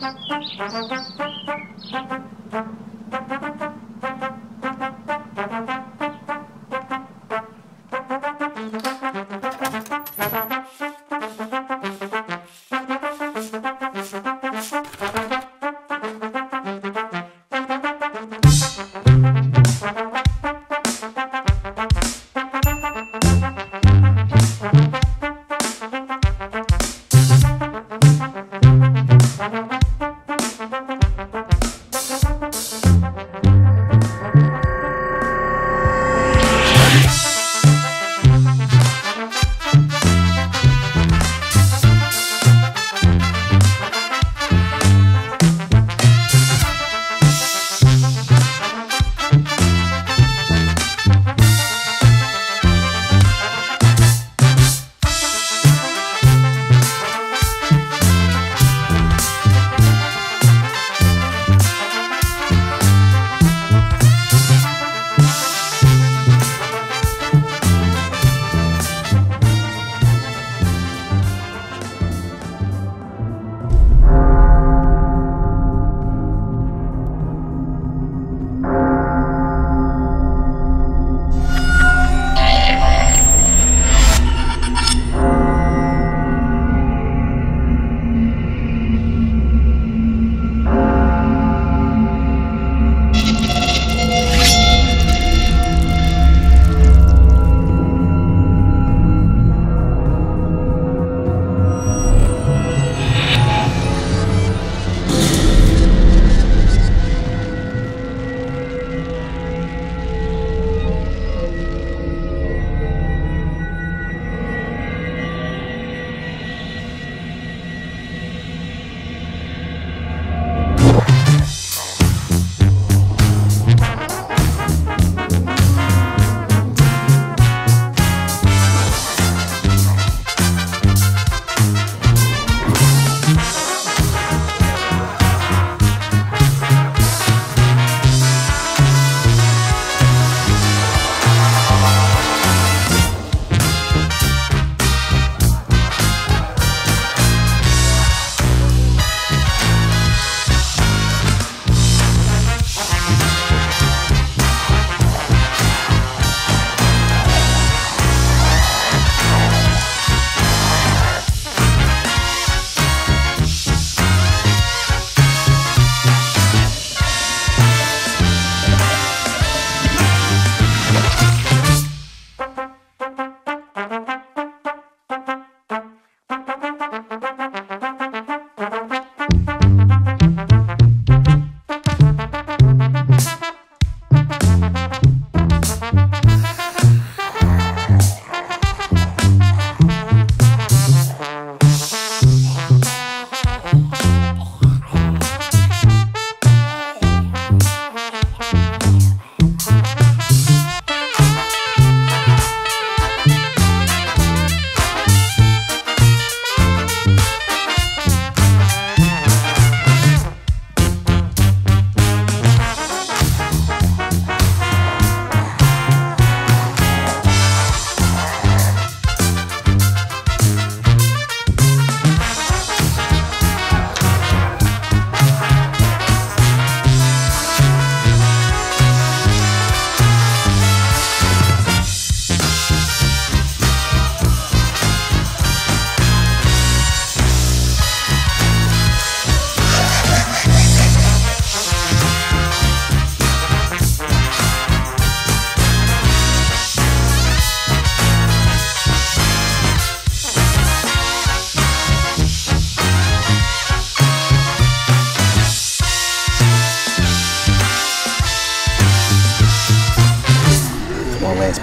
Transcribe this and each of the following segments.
Thank you.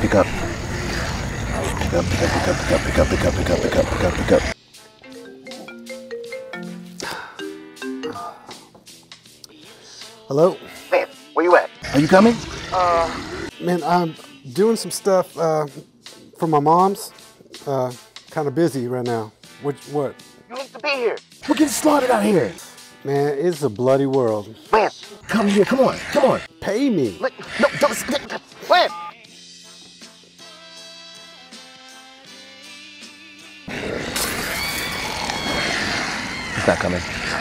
Pick up. Pick up, pick up, pick up, pick up, pick up, pick up, pick up, pick up, pick up, pick up. Hello? Man, where you at? Are you coming? Uh, Man, I'm doing some stuff uh, for my mom's. Uh, kind of busy right now. What? What? You need to be here. We're getting slaughtered out here. Man, it's a bloody world. Man, come here. Come on. Come on. Pay me. Let, no, don't. He's not coming.